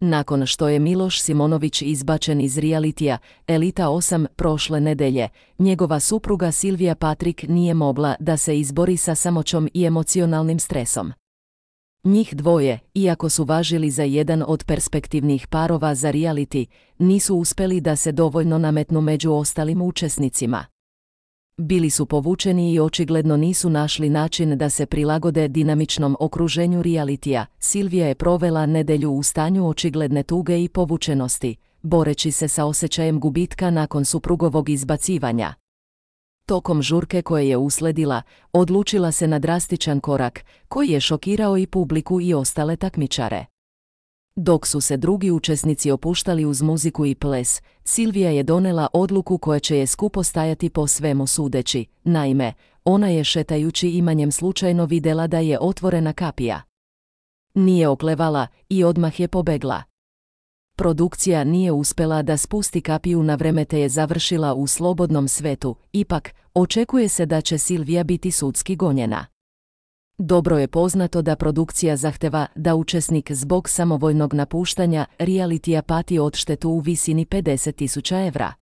Nakon što je Miloš Simonović izbačen iz realitija Elita 8 prošle nedelje, njegova supruga Silvija Patrik nije mogla da se izbori sa samoćom i emocionalnim stresom. Njih dvoje, iako su važili za jedan od perspektivnih parova za reality, nisu uspeli da se dovoljno nametnu među ostalim učesnicima. Bili su povučeni i očigledno nisu našli način da se prilagode dinamičnom okruženju realitija. Silvija je provela nedelju u stanju očigledne tuge i povučenosti, boreći se sa osjećajem gubitka nakon suprugovog izbacivanja. Tokom žurke koje je usledila, odlučila se na drastičan korak, koji je šokirao i publiku i ostale takmičare. Dok su se drugi učesnici opuštali uz muziku i ples, Silvija je donela odluku koja će je skupo stajati po svemu sudeći. Naime, ona je šetajući imanjem slučajno vidjela da je otvorena kapija. Nije oklevala i odmah je pobegla. Produkcija nije uspjela da spusti kapiju na vreme te je završila u slobodnom svetu, ipak, očekuje se da će Silvija biti sudski gonjena. Dobro je poznato da produkcija zahteva da učesnik zbog samovoljnog napuštanja realitija pati odštetu u visini 50.000 evra.